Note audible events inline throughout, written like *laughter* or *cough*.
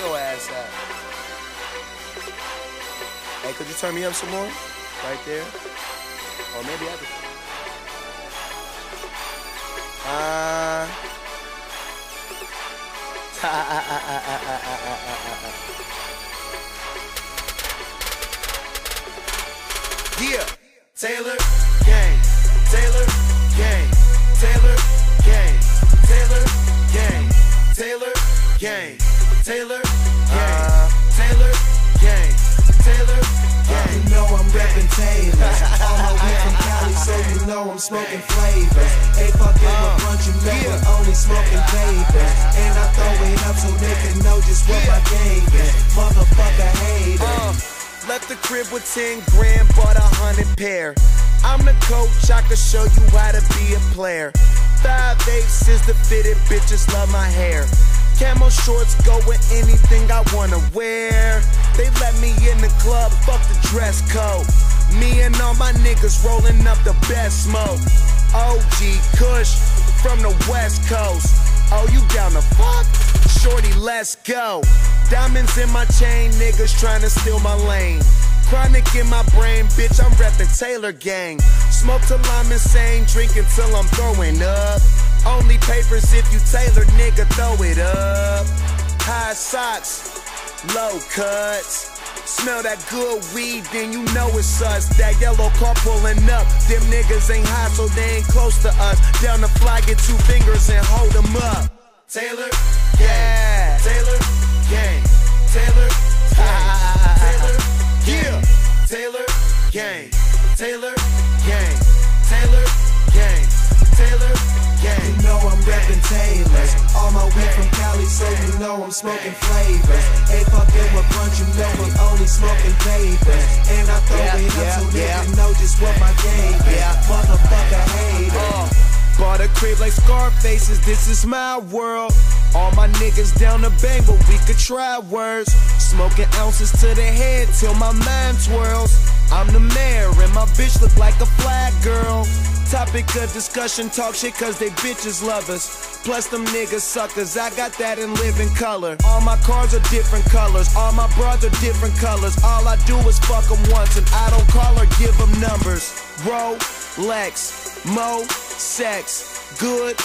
Lil ass at? Hey, could you turn me up some more? Right there. Or maybe I could. Uh. *laughs* yeah. Taylor Gang. Taylor Gang. Know I'm smoking flavors. Ain't fucking with bunch of know yeah. we're only smoking papers. And I throw it up so they can know just what my game is. Motherfucker hater. Uh, left the crib with 10 grand, bought a hundred pair. I'm the coach, I can show you how to be a player. Five eighths is the fitted, bitches love my hair. Camo shorts go with anything I wanna wear. They let me in the club, fuck the dress code. Me and all my niggas rolling up the best smoke. OG Kush from the West Coast. Oh, you down the fuck? Shorty, let's go. Diamonds in my chain, niggas trying to steal my lane. Chronic in my brain, bitch, I'm reppin' Taylor Gang. Smoke till I'm insane, drinking till I'm throwing up. Only papers if you Taylor, nigga, throw it up. High socks, low cuts. Smell that good weed, then you know it's us. That yellow car pulling up. Them niggas ain't high, so they ain't close to us. Down the fly, get two fingers and hold them up. Taylor, yeah. Taylor, gang. Taylor, gang. Taylor, *laughs* yeah. Taylor, gang. Taylor, gang. Taylor, know I'm reppin' Taylors. On my way from Cali, so you know I'm smoking flavors. Ain't fucking with bunch, you know we only smoking papers. And I throw Yeah, it up yeah, so they yeah. can know just what my game is. Yeah. Motherfucker hater. Uh, bought a crib like Scarfaces, this is my world. All my niggas down the bang, but we could try words. Smoking ounces to the head till my mind twirls. I'm the mayor, and my bitch look like a flag girl. Topic of discussion, talk shit cause they bitches love us. Plus them niggas suckers, I got that in living color. All my cars are different colors, all my broads are different colors. All I do is fuck them once, and I don't call or give them numbers. Rolex, Mo, sex, good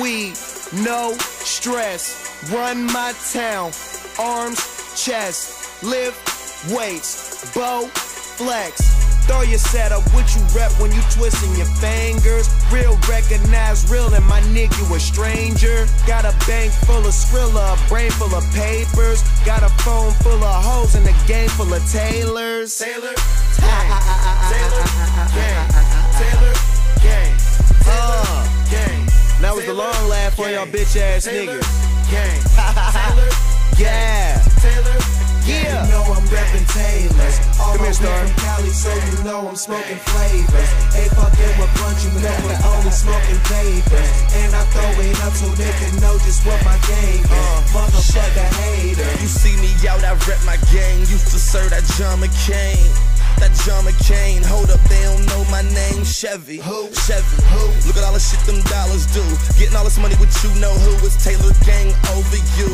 weed, no stress. Run my town, arms, chest, lift weights, bow, flex. Throw your setup, what you rep when you twisting your fingers. Real recognize real, and my nigga you a stranger. Got a bank full of Skrilla, a brain full of papers. Got a phone full of hoes and a game full of tailors. Taylor, gang. Taylor, gang. Taylor, gang. Taylor, uh, gang. That was the long laugh for y'all bitch ass niggas. Gang. *laughs* Taylor, yeah. Taylor, yeah. You know I'm reppin' Taylors. All Come my here, way Star. from Cali, so you know I'm smoking flavors. Ain't fucking with bunch, you know we only smoking papers. And I throw it up so they can know just what my game is. Uh. Motherfucker hater. You see me out, I rep my gang. Used to serve that John McCain. That John McCain. Hold up, they don't know my name. Chevy. Who? Chevy. Who? Look at all the shit them dollars do. Getting all this money with you know who. It's Taylor Gang over you.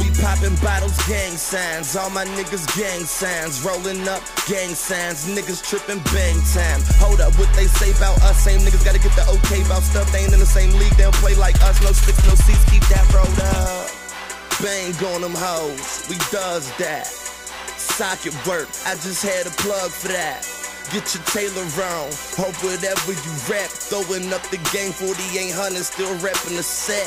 Bottles, gang signs. All my niggas gang signs. Rolling up, gang signs. Niggas tripping bang time. Hold up, what they say about us. Same niggas gotta get the okay about stuff. They ain't in the same league. They don't play like us. No sticks, no seats. Keep that rolled up. Bang on them hoes, we does that. Socket work, I just had a plug for that. Get your Taylor on, hope whatever you rap. Throwing up the game 4800, still rapping the set.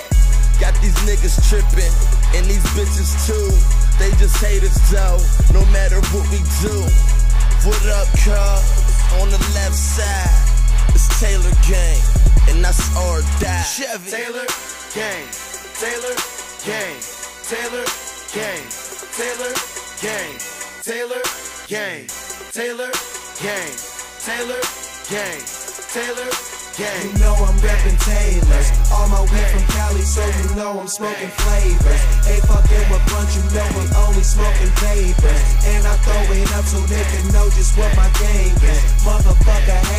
Got these niggas tripping, and these bitches too, they just hate us though, no matter what we do. What up, cuz? On the left side, it's Taylor Gang, and that's our die. Chevy. Taylor Gang, Taylor Gang, Taylor Gang, Taylor Gang, Taylor Gang, Taylor Gang, Taylor Gang, Taylor Gang. You know I'm reppin' Taylors. All my way from Cali, so you know I'm smoking flavors. Ain't fucking with bunch, you know we only smoking papers. And I throw it up so they can know just what my game is. Motherfucker.